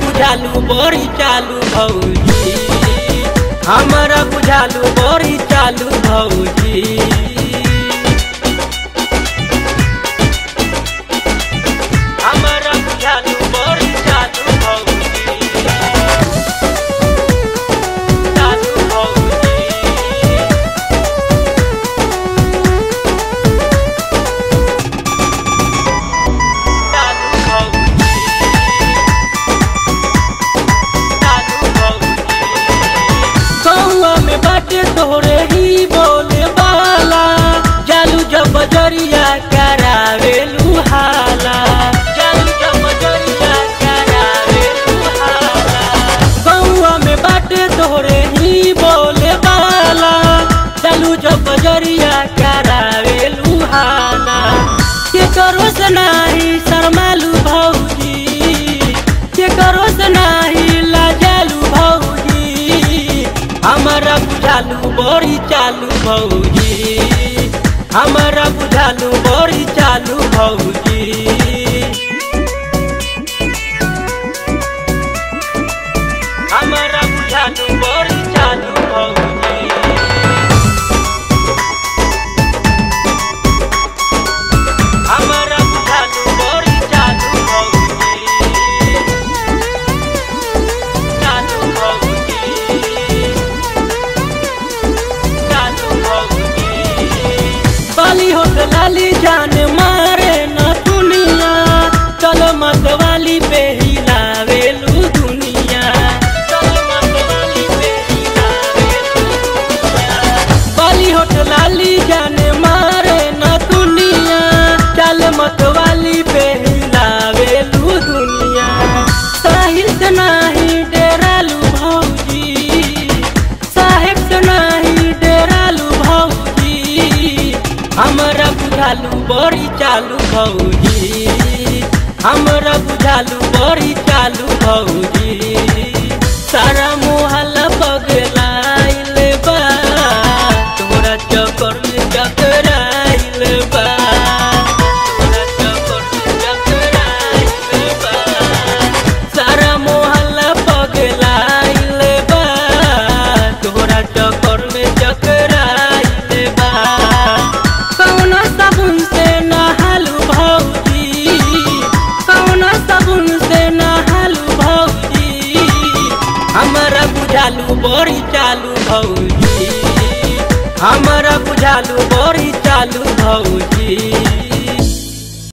बुझालू बड़ी चालू भौजी। हमारा बुझालू जब बजरिया करावे लुहाला। जालू जब बजरिया करावे लुहाला। कौआ में बाटे तोरे ही बोले वाला जालू जब बजरिया करावे लुहाला। के करो से नाही शर्मालू भौजी के करो से नाही लाजालू भौजी हमारा बुझालू बड़ी चालू भौजी हमारा बुझालू बड़ी चालू भौजी। लाली जान मारे ना दुनिया। चल मत बड़ी चालू भौजी। हमरा बुझालू बड़ी चालू भौजी। सारा बोरी चालू भौजी। हमारा बुझालू बड़ी चालू भौजी।